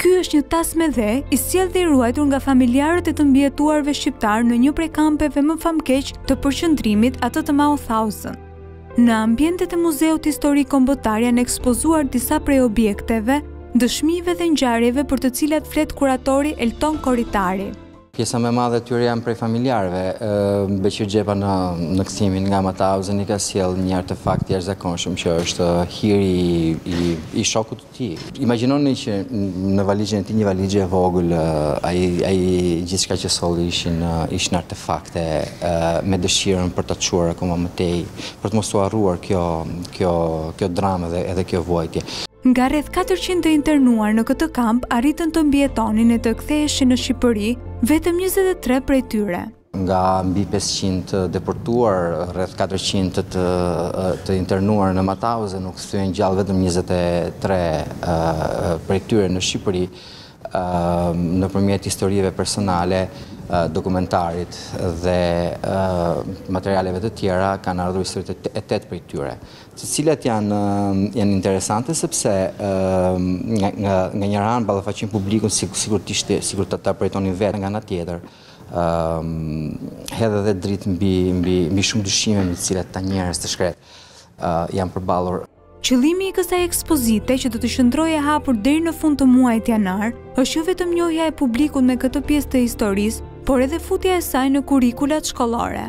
Ky është një tas me dhe, i sjellë dhe i ruajtur nga familjarët e të mbijetuarve shqiptarë në një prej kampeve më famkeq të përqendrimit atë të Mauthausen. Në ambientet e Muzeut Historik Kombëtar janë ekspozuar disa prej objekteve, dëshmive dhe ngjarjeve për të cilat flet kuratori Elton Koritari. Pjesa më e madhe e tyre janë prej familjarëve, Beqir Xhepa në në kthimin nga Mauthausen-i ka sjellë një artefakt i jashtëzakonshëm që është hiri i, i shokut të tij. Imagjinoni që në valixhen e tij një valixhe e vogël, ai, ai gjithçka që solli ishin, ishin artefakte me dëshirën për ta çuar akoma më tej, për të mos u harruar kjo, kjo, kjo dramë dhe edhe kjo vuajtje. Nga rreth katërqind të internuar në këtë kamp arritën të mbijetonin e të ktheheshin në Shqipëri, vetëm njëzet e tre prej tyre. Nga mbi pesëqind të deportuar, rreth katërqind të të internuar në Mauthausen u kthyen gjallë vetëm njëzet e tre prej tyre në Shqipëri, nëpërmjet historive personale, dokumentarit dhe materialeve të tjera kanë ardhur historitë e tetë prej tyre. të cilat janë janë interesante sepse nga nga nga një anë ballafaqojnë publikun sikur të ishte sikur ta ta përjetonin vetë nga ana tjetër ë hedh edhe dritë mbi mbi mbi shumë dyshime me të cilat këta njerëz të shkretë ë janë përballur Qëllimi i kësaj ekspozite që do të qëndrojë e hapur deri në fund të muajit janar, është jo vetëm njohja e publikut me këtë pjesë të historisë, por edhe futja e saj në kurrikulat shkollore.